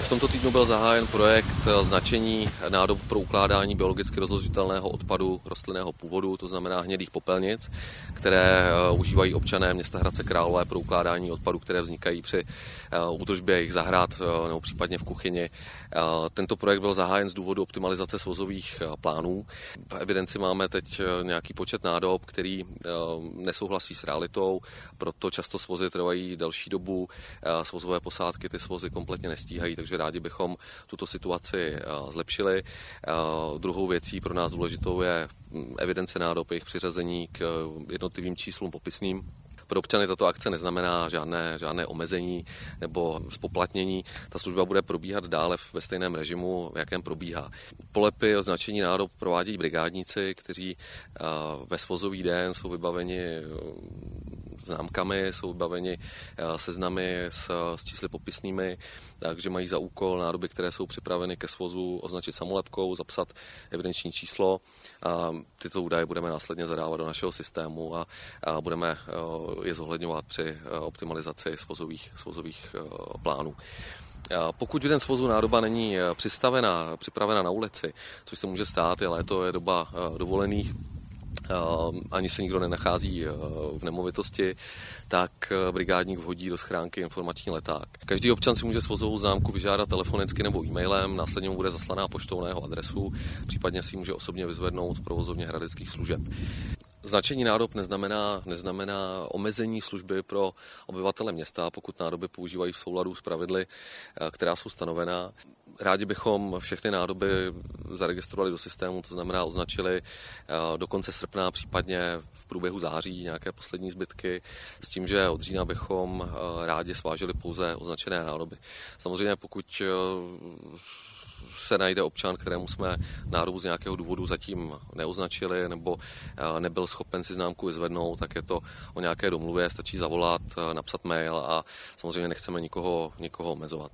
V tomto týdnu byl zahájen projekt značení nádob pro ukládání biologicky rozložitelného odpadu rostlinného původu, to znamená hnědých popelnic, které eh, užívají občané města Hradce Králové pro ukládání odpadu, které vznikají při eh, údržbě jejich zahrad eh, nebo případně v kuchyni. Tento projekt byl zahájen z důvodu optimalizace svozových plánů. V evidenci máme teď nějaký počet nádob, který nesouhlasí s realitou, proto často svozy trvají delší dobu, svozové posádky ty svozy kompletně nestíhají, takže rádi bychom tuto situaci zlepšili. Druhou věcí pro nás důležitou je hm, evidence nádob, jejich přiřazení k jednotlivým číslům popisným. Pro občany tato akce neznamená žádné, žádné omezení nebo spoplatnění. Ta služba bude probíhat dále ve stejném režimu, v jakém probíhá. Polepy označení nádob provádějí brigádníci, kteří ve svozový den jsou vybaveni známkami, jsou vybaveni eh, seznamy s, s čísly popisnými, takže mají za úkol nádoby, které jsou připraveny ke svozu, označit samolepkou, zapsat evidenční číslo. A tyto údaje budeme následně zadávat do našeho systému a, a budeme eh, je zohledňovat při eh, optimalizaci svozových, svozových plánů. Pokud jeden z vozů nádoba není přistavená, připravena na ulici, což se může stát, je léto, je doba dovolených, ani se nikdo nenachází eh, v nemovitosti, tak eh, brigádník vhodí do schránky informační leták. Každý občan si může svozovou známku vyžádat telefonicky nebo e-mailem, následně mu bude zaslaná poštou na jeho adresu, případně si může osobně vyzvednout provozovně hradeckých služeb. Značení nádob neznamená, neznamená omezení služby pro obyvatele města, pokud nádoby používají v souladu s pravidly, eh, která jsou stanovená. Rádi bychom všechny nádoby zaregistrovali do systému, to znamená označili eh, do konce srpna, případně v průběhu září nějaké poslední zbytky, s tím, že od října bychom eh, rádi svážili pouze označené nádoby. Samozřejmě pokud se najde občan, kterému jsme nádobu z nějakého důvodu zatím neoznačili nebo eh, nebyl schopen si známku vyzvednout, tak je to o nějaké domluvě, stačí zavolat, eh, napsat mail a samozřejmě nechceme nikoho, nikoho omezovat.